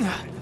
Ugh.